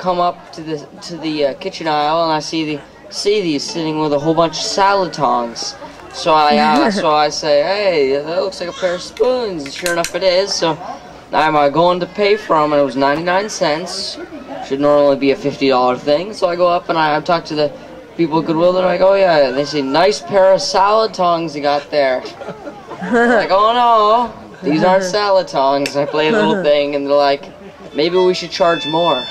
come up to the to the uh, kitchen aisle and I see the see these sitting with a whole bunch of salad tongs. So I uh, so I say, hey, that looks like a pair of spoons. And sure enough, it is. So I'm uh, going to pay for them, and it was 99 cents. Should normally be a $50 thing. So I go up and I, I talk to the people at Goodwill. They're like, oh yeah. And they say, nice pair of salad tongs you got there. Like, oh no, these aren't salad tongs. I play a little thing, and they're like, maybe we should charge more.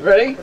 Ready?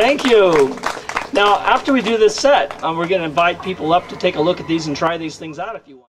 Thank you. Now, after we do this set, um, we're going to invite people up to take a look at these and try these things out if you want.